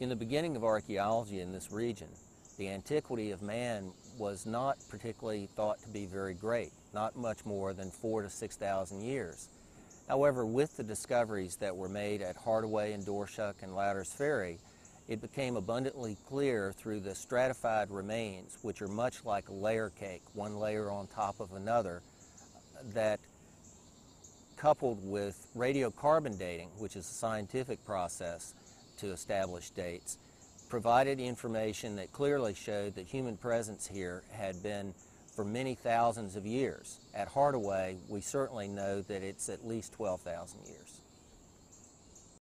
In the beginning of archaeology in this region, the antiquity of man was not particularly thought to be very great, not much more than four to 6,000 years. However, with the discoveries that were made at Hardaway and Doerschuk and Lowder's Ferry, it became abundantly clear through the stratified remains, which are much like a layer cake, one layer on top of another, that coupled with radiocarbon dating, which is a scientific process to establish dates, provided information that clearly showed that human presence here had been for many thousands of years. At Hardaway, we certainly know that it's at least 12,000 years.